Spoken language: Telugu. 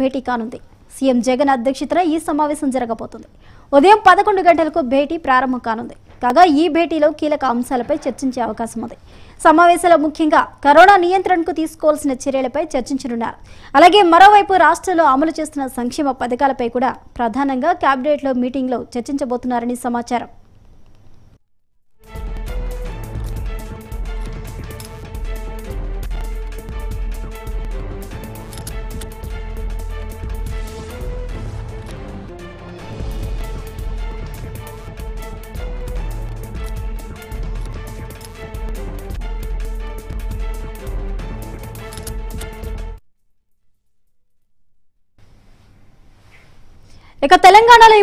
భేటీ కానుంది. సీఎం జగన్ అధ్యక్షతన ఈ సమావేశం జరగబోతుంది. ఉదయం పదకొండు గంటలకు భేటీ ప్రారంభం కానుంది. కాగా ఈ భేటీలో కీలక అంశాలపై చర్చించే అవకాశం ఉంది. సమావేశంలో ముఖ్యంగా కరోనా నియంత్రణకు తీసుకోవాల్సిన చర్యలపై చర్చించనున్నారు. అలాగే మరోవైపు రాష్ట్రంలో అమలు చేస్తున్న సంక్షేమ పథకాలపై కూడా ప్రధానంగా కేబినెట్లో మీటింగ్లో చర్చించబోతున్నారని సమాచారం. ఇక తెలంగాణలో